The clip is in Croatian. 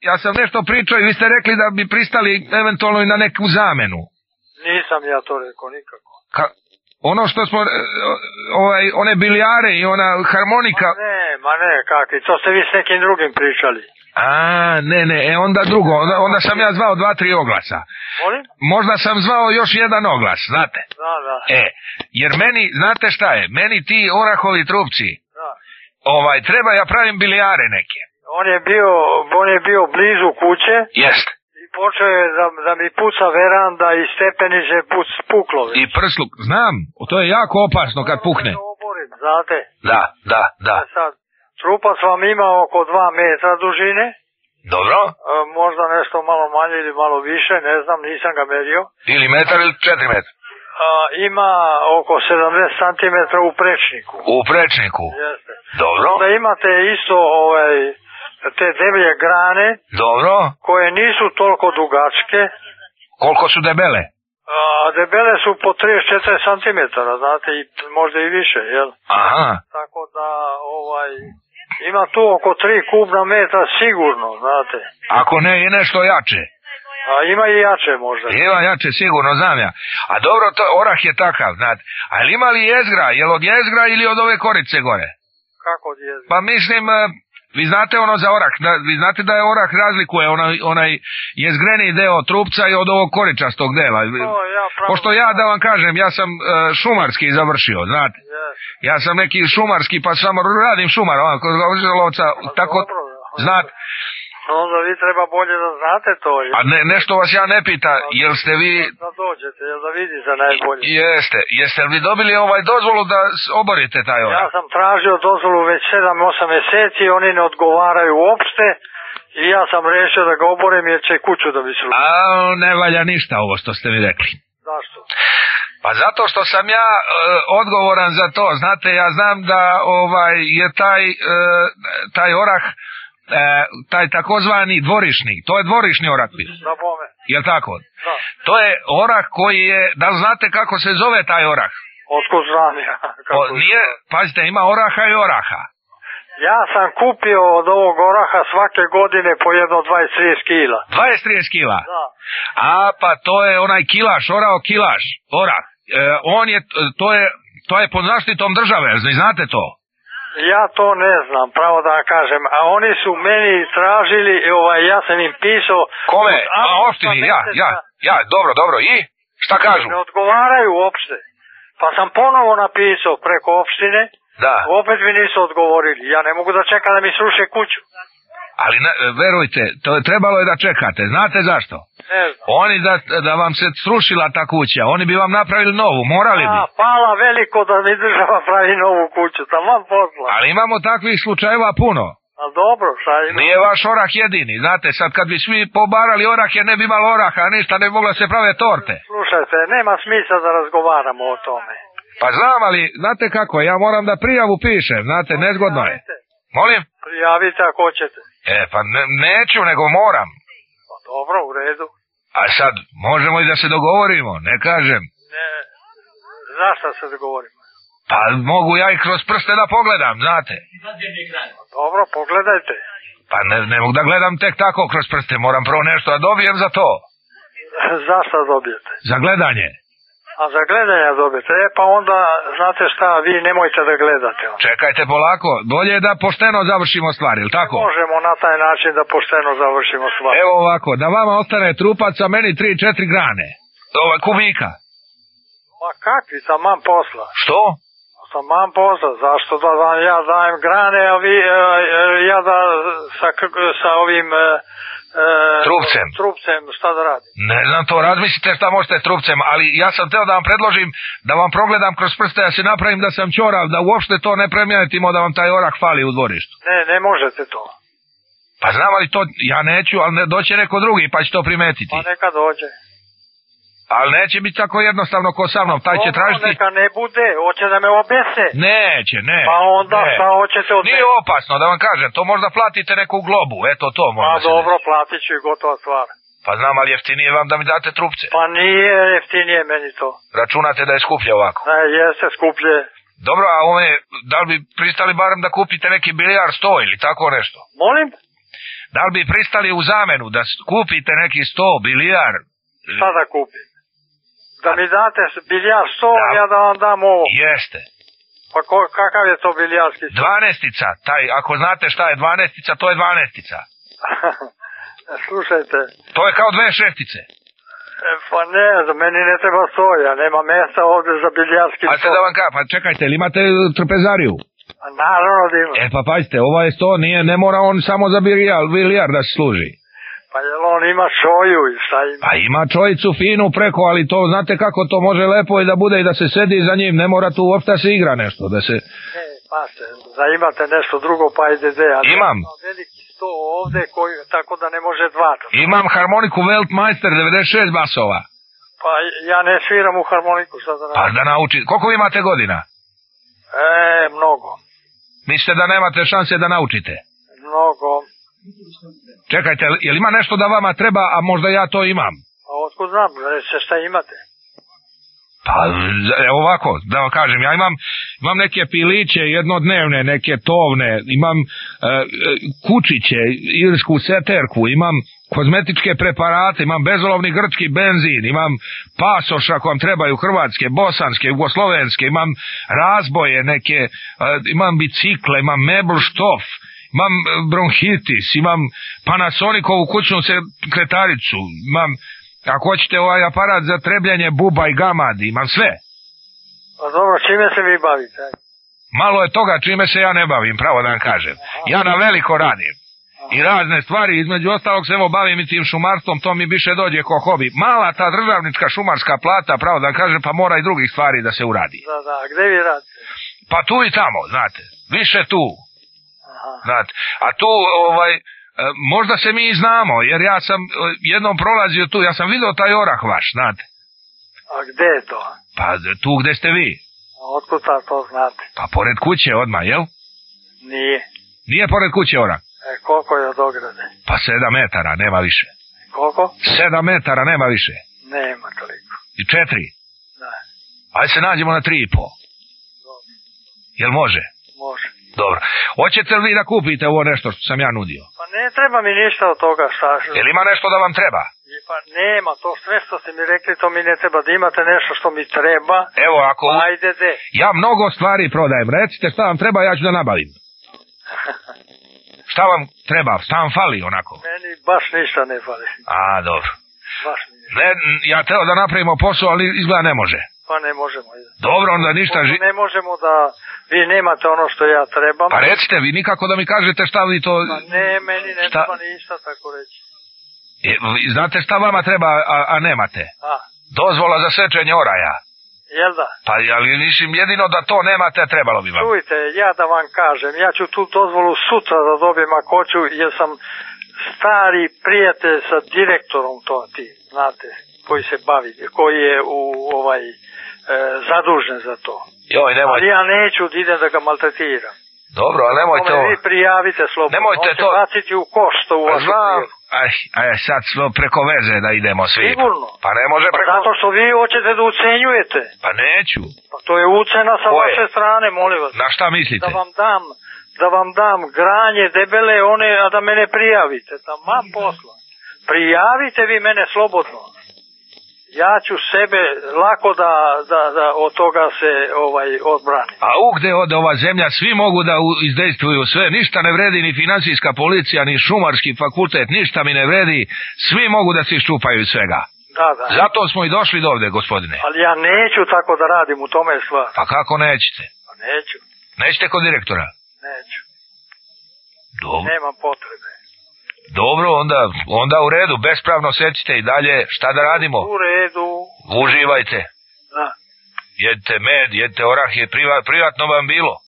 ja sam nešto pričao i vi ste rekli da bi pristali eventualno i na neku zamenu. Nisam ja to rekao nikako. Ka, ono što smo, e, ovaj, one bilijare i ona harmonika, Ma ne, ma ne, kakvi, to ste vi s nekim drugim pričali. a ne, ne, e onda drugo, onda, onda sam ja zvao dva, tri oglasa. Molim? Možda sam zvao još jedan oglas, znate. Da, da, E, jer meni, znate šta je, meni ti orahovi trupci, da. ovaj, treba ja pravim bilijare neke. On je bio, on je bio blizu kuće Jest. i počeo je da, da mi puca veranda i stepenice puc, puklo. I prsluk, znam, to je jako opasno kad pukne. Da oborim, znate. Da, da, da. E sad, trupac vam ima oko dva metra dužine, Dobro. e, možda nešto malo manje ili malo više, ne znam, nisam ga merio. Ili metar ili četiri metra. A, ima oko 70 cm u prečniku. U prečniku. Jeste. Dobro. Da imate isto ovaj, te deblje grane Dobro. koje nisu toliko dugačke, Koliko su debele? a debele su po 34 cm, znate, i možda i više, jel? Aha. Tako da, ovaj, ima tu oko 3 kubna metra sigurno, znate. Ako ne, je nešto jače. A ima i jače možda. Ima jače, sigurno, znam ja. A dobro, to, orah je takav, znate. Ali ima li jezgra? Jel od jezgra ili od ove korice gore? Kako djezi? Pa mislim, e, vi znate ono za orah, da, vi znate da je orah razlikuje onaj, onaj jezgreni deo trupca i od ovog koričastog dela. Ja. Pošto ja da vam kažem, ja sam e, šumarski završio, znate. Jes. Ja sam neki šumarski, pa samo radim šumar, ovako, lovca, tako, znate. Onda vi treba bolje da znate to. A ne, nešto vas ja ne pita, jel ste vi, Da dođete, jel da vidite najbolje. jeste, jeste li vi dobili ovaj dozvolu da oborite taj orah? Ja sam tražio dozvolu već 7-8 mjeseci, oni ne odgovaraju uopšte i ja sam rešio da ga oborim jer će kuću da mi sruši. A ne valja ništa ovo što ste mi rekli. Zašto? Pa zato što sam ja e, odgovoran za to, znate, ja znam da ovaj je taj e, taj orah taj takozvani dvorišni, to je dvorišni orah bio. Jel tako? Da. To je orah koji je, da li znate kako se zove taj orah? Otkud znam ja? Kako O, nije, pazite, ima oraha i oraha. Ja sam kupio od ovog oraha svake godine po jedno 20-30 kila. 20-30 kila. Da. A pa to je onaj kilaš, orao kilaš, orah. E, on je, to je, to je pod zaštitom države, zna- znate to? Ja to ne znam, pravo da kažem. A oni su meni tražili, ovaj, ja sam im pisao... Kome? A opštini, ja, ja, ja, dobro, dobro, i? Šta kažu? Ne odgovaraju uopšte. Pa sam ponovo napisao preko opštine, Da, opet mi nisu odgovorili. Ja ne mogu da čekam da mi sruše kuću. Ali ne, verujte, to je trebalo je da čekate, znate zašto? Ne znam. Oni da, da vam se srušila ta kuća, oni bi vam napravili novu, morali bi. A, pala veliko da mi država pravi novu kuću, taman posla. Ali imamo takvih slučajeva puno. A dobro, šta ima? Nije vaš orah jedini, znate, sad kad bi svi pobarali orah jer ne bi imalo oraha, ništa ne bi mogla se prave torte. Slušajte, nema smisla da razgovaramo o tome. Pa znam, ali znate kako, ja moram da prijavu pišem, znate, nezgodno je. Molim? Prijavite ako hoćete. E, pa ne, neću, nego moram. Pa dobro, u redu. A sad, možemo i da se dogovorimo, ne kažem. Ne, zašto se dogovorimo? Pa mogu ja i kroz prste da pogledam, znate. Dobro, pogledajte. Pa ne, ne mogu da gledam tek tako kroz prste, moram prvo nešto da dobijem za to. Zašto dobijete? Za gledanje. A za gledanje dobijete. E pa onda, znate šta, vi nemojte da gledate. onda. Čekajte polako, bolje je da pošteno završimo stvar, ili tako? Možemo na taj način da pošteno završimo stvar. Evo ovako, da vama ostane trupac, a meni 3-4 grane. Ova kubika. Ma kakvi taman posla? Što? Taman posla, zašto da vam ja dajem grane, a vi, e, e, ja da sa, sa ovim... E, Trupcem. Trupcem, šta da radim? Ne znam to, razmislite šta možete trupcem, ali ja sam teo da vam predložim da vam progledam kroz prste, da se napravim da sam ćorav, da uopšte to ne premijetimo da vam taj orah fali u dvorištu. Ne, ne možete to. Pa znam ali to, ja neću, ali ne, doće neko drugi pa će to primetiti. Pa neka dođe. Ali neće biti tako jednostavno ko sa mnom, taj će Dobro, tražiti... Neka ne bude, hoće da me obese. Neće, ne. Pa onda ne. šta hoćete od Nije mene? opasno, da vam kažem, to možda platite neku globu, eto to Pa možda se dobro, platit ću i gotova stvar. Pa znam, ali jeftinije vam da mi date trupce. Pa nije jeftinije meni to. Računate da je skuplje ovako. Ne, jeste skuplje. Dobro, a ove, da li bi pristali barem da kupite neki bilijar sto ili tako nešto? Molim? Da li bi pristali u zamenu da kupite neki sto, bilijar? Šta da kupim? Da mi date biljar sto, Da. ja da vam dam ovo. Jeste. Pa ko, kakav je to biljarski sto? Dvanestica, taj, ako znate šta je dvanestica, to je dvanestica. Slušajte, To je kao dve šestice. e, pa ne, za meni ne treba soja, nema mjesta ovdje za biljarski A sad da vam kažem, pa čekajte, ili imate trpezariju? A naravno da ima. E pa pazite, ovaj sto nije, ne mora on samo za bilijar, bilijar da se služi. Pa jel on ima šoju i šta ima? Pa ima čojicu finu preko, ali to znate kako to može lepo i da bude i da se sedi za njim, ne mora tu uopšte se igra nešto, da se... E, pa se, da imate nešto drugo pa ide de. ali Imam. ima Veliki sto ovdje koji, tako da ne može dva. Imam harmoniku Weltmeister 96 basova. Pa ja ne sviram u harmoniku sad da Pa radim. da nauči. Koliko vi imate godina? E, mnogo. Mislite da nemate šanse da naučite? Mnogo. Čekajte, jel ima nešto da vama treba, a možda ja to imam? A otkud znam, recite šta imate? Pa evo ovako, da vam kažem, ja imam, imam neke piliće jednodnevne, neke tovne, imam e, e, kučiće, irsku seterku, imam kozmetičke preparate, imam bezolovni grčki benzin, imam pasoš ako vam trebaju hrvatske, bosanske, jugoslovenske, imam razboje neke, e, imam bicikle, imam mebl štof, imam e, bronhitis, imam Panasonicovu kućnu sekretaricu, imam ako hoćete ovaj aparat za trebljanje buba i gamadi, imam sve. Pa dobro, čime se vi bavite? Malo je toga čime se ja ne bavim, pravo da vam kažem. Ja na veliko radim. I razne stvari, između ostalog se evo bavim i tim šumarstvom, to mi više dođe ko hobi. Mala ta državnička šumarska plata, pravo da kažem, pa mora i drugih stvari da se uradi. Da, da, gde vi radite? Pa tu i tamo, znate, više tu. Znate. A tu, ovaj, e, možda se mi i znamo, jer ja sam e, jednom prolazio tu, ja sam vidio taj orah vaš, znate. A gde je to? Pa tu gde ste vi, A otkud ta to znate? pa pored kuće odmah, jel? Nije. Nije pored kuće orah. E, koliko je od ograde? Pa sedam metara, nema više. Koliko? Sedam metara, nema više. Nema toliko. I četiri. Da, Ajde se nađemo na tri i po. Jel može? može. Dobro. Hoćete li vi da kupite ovo nešto što sam ja nudio? Pa ne treba mi ništa od toga šta... Jel ima nešto da vam treba? Pa nema, to sve što ste mi rekli, to mi ne treba. Da imate nešto što mi treba, Evo, ako... ajde de. Ja mnogo stvari prodajem. Recite šta vam treba, ja ću da nabavim. Šta vam treba? Šta vam fali onako? Meni baš ništa ne fali. A, dobro. Baš ništa. Ne, ja teo da napravimo posao, ali izgleda ne može. Pa ne možemo. Dobro, onda ništa ži... Ne možemo da vi nemate ono što ja trebam. Pa recite vi nikako da mi kažete šta vi to... Pa ne, meni ne Šta? treba ništa tako reći. E, vi Znate šta vama treba, a, a nemate? A, Dozvola za sečenje oraja. jel da? Pa ali mislim jedino da to nemate, trebalo bi vam. Čujte, ja da vam kažem, ja ću tu dozvolu sutra da dobijem ako hoću, jer sam stari prijatelj sa direktorom to ti, znate, koji se bavi, koji je u ovaj zadužen za to. Joj, nemoj. Ali ja neću da idem da ga maltretiram. Dobro, ali nemojte ovo. vi prijavite slobodno. Nemojte On će to. baciti u košto u Pa vašu znam. Aj, aj, sad smo preko veze da idemo svi. Sigurno. Pa ne može Pa preko... zato što vi hoćete da ucenjujete. Pa neću. Pa to je ucena sa Koje? vaše strane, molim vas. Na šta mislite? da vam dam da vam dam granje debele one a da mene prijavite mam posla prijavite vi mene slobodno ja ću sebe lako da, da, da od toga se ovaj odbranim A u gde ode ova zemlja, svi mogu da izdejstvuju sve, ništa ne vredi ni financijska policija, ni šumarski fakultet, ništa mi ne vredi, svi mogu da se iščupaju svega. da da Zato smo i došli do ovde, gospodine. ali ja neću tako da radim u tome je stvar Pa kako nećete? pa neću Nećete kod direktora? neću Dobro, nemam potrebe dobro onda, onda u redu, bespravno sećite i dalje, šta da radimo? u redu Uživajte, da jedite med, jedite orah, je priva, privatno vam bilo.